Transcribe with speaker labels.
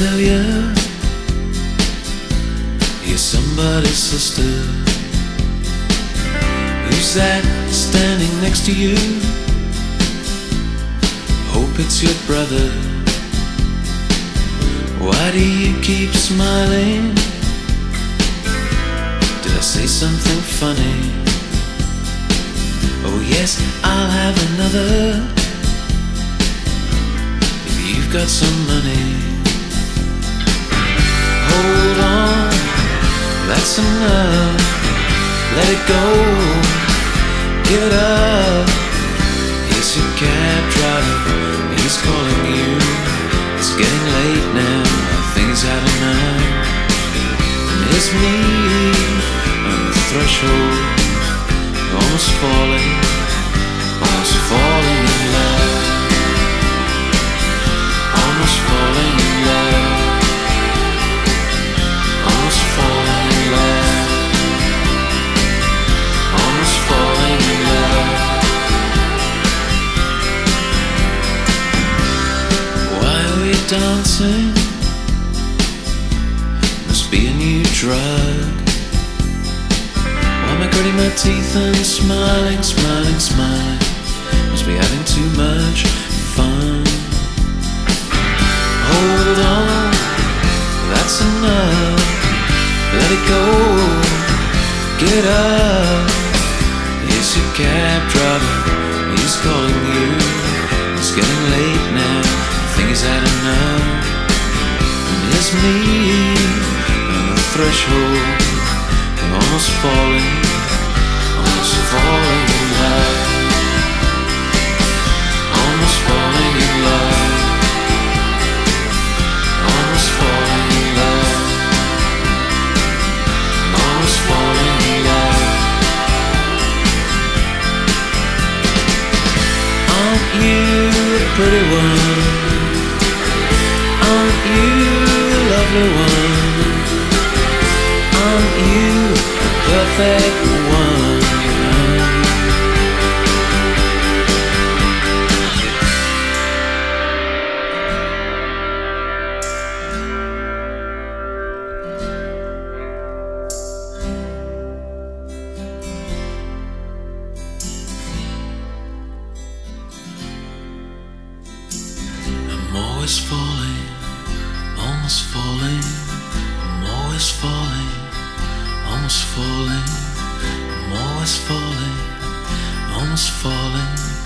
Speaker 1: familiar? You're somebody's sister. Who's that standing next to you? Hope it's your brother. Why do you keep smiling? Did I say something funny? Oh, yes, I'll have another. If you've got some money, hold on, that's enough. Let it go, give it up. It's your cab driver, he's calling you. It's getting late now, I think he's had enough. And it's me on the threshold, almost falling, dancing? Must be a new drug. Why am I gritting my teeth and smiling, smiling, smiling? Must be having too much fun. Hold on, that's enough. Let it go, get up. It's your cab driver, he's calling you. It's getting late now, think he's had enough. And it's me on the threshold, almost falling, almost falling in love. Almost falling in love. Almost falling in love. Almost falling in love. Aren't you a pretty one? Aren't you lovely one? Aren't you perfect one? I'm always falling, almost falling, I'm always falling, almost falling, I'm always falling, almost falling.